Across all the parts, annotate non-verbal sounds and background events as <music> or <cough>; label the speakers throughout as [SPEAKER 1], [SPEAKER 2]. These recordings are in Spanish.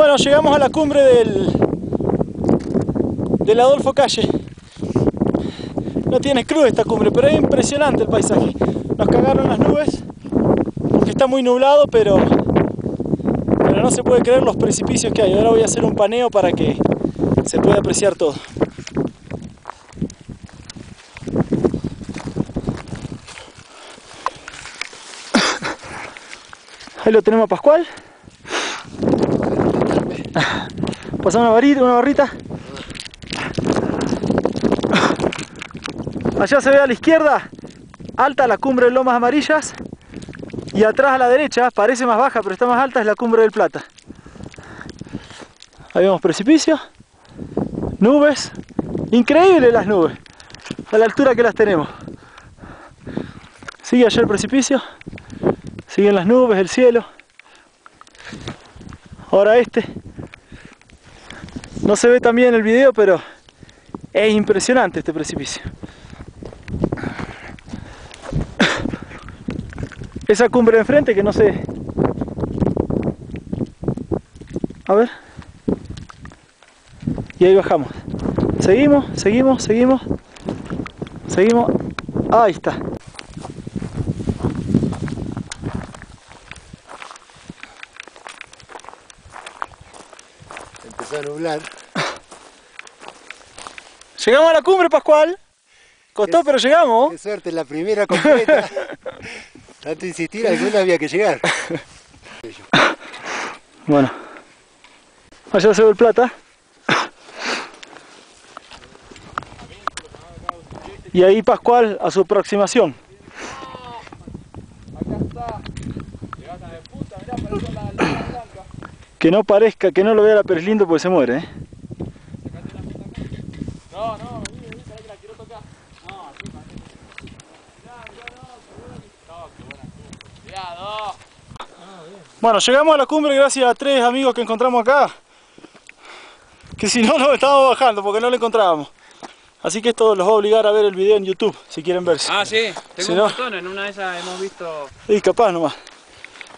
[SPEAKER 1] Bueno, llegamos a la cumbre del, del Adolfo Calle. No tiene cruz esta cumbre, pero es impresionante el paisaje. Nos cagaron las nubes porque está muy nublado, pero, pero no se puede creer los precipicios que hay. Ahora voy a hacer un paneo para que se pueda apreciar todo. <coughs> Ahí lo tenemos a Pascual. Pasamos una una barrita. Allá se ve a la izquierda, alta la cumbre de Lomas Amarillas. Y atrás a la derecha, parece más baja, pero está más alta, es la cumbre del Plata. Ahí vemos precipicio, nubes, increíbles las nubes, a la altura que las tenemos. Sigue allá el precipicio, siguen las nubes, el cielo. Ahora este. No se ve también en el video, pero es impresionante este precipicio. Esa cumbre de enfrente que no sé. A ver. Y ahí bajamos. Seguimos, seguimos, seguimos. Seguimos. Ahí está.
[SPEAKER 2] A nublar.
[SPEAKER 1] Llegamos a la cumbre, Pascual. Costó, pero llegamos.
[SPEAKER 2] Qué suerte, la primera completa. <laughs> Tanto insistir, alguna había que llegar. <laughs>
[SPEAKER 1] Bueno. Allá se ve el plata. Y ahí Pascual a su aproximación. Que no parezca, que no lo vea la Pérez Lindo porque se muere, ¿eh?
[SPEAKER 3] No, no, vení, vení, pará que la quiero tocar. No, así, pará. Mirá, mirá, no, seguro que... No, qué buena cumbre. Cuidado.
[SPEAKER 1] Bueno, llegamos a la cumbre gracias a tres amigos que encontramos acá. Que si no, nos estábamos bajando porque no lo encontrábamos. Así que esto los va a obligar a ver el video en YouTube, si quieren verse.
[SPEAKER 3] Ah, sí, tengo
[SPEAKER 1] Si
[SPEAKER 3] un
[SPEAKER 1] no-
[SPEAKER 3] montón. En una de esas hemos visto
[SPEAKER 1] Y capaz nomás.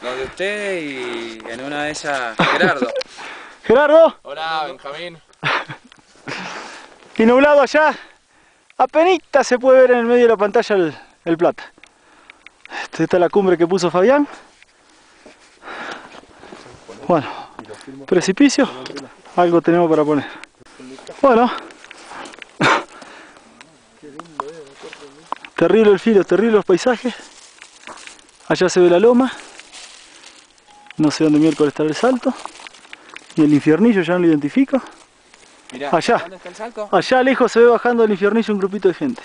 [SPEAKER 3] Lo de usted y en una de esas Gerardo. <laughs>
[SPEAKER 1] Gerardo,
[SPEAKER 3] Hola, Benjamín. <laughs>
[SPEAKER 1] y nublado allá. Apenita se puede ver en el medio de la pantalla el, el plata. Esta esta es la cumbre que puso Fabián. Bueno, precipicio. Algo tenemos para poner. Bueno. <laughs> Terrible el filo, terrible los paisajes. Allá se ve la loma. No sé dónde miércoles está el salto. Y el infiernillo ya no lo identifico.
[SPEAKER 3] Mirá,
[SPEAKER 1] Allá.
[SPEAKER 3] ¿dónde está el salto?
[SPEAKER 1] Allá lejos se ve bajando del infernillo un grupito de gente.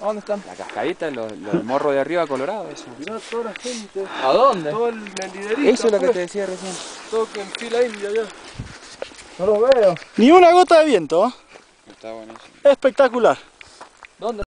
[SPEAKER 3] ¿Dónde están? La cascadita, lo, lo del morro de arriba colorado, eso.
[SPEAKER 1] Mirá toda la gente,
[SPEAKER 3] ¿A dónde?
[SPEAKER 1] todo el, liderito.
[SPEAKER 3] Eso es lo que te decía recién.
[SPEAKER 1] Todo en fila india allá. No lo veo. Ni una gota de viento, ¿eh?
[SPEAKER 3] Está buenísimo.
[SPEAKER 1] espectacular.
[SPEAKER 3] ¿Dónde?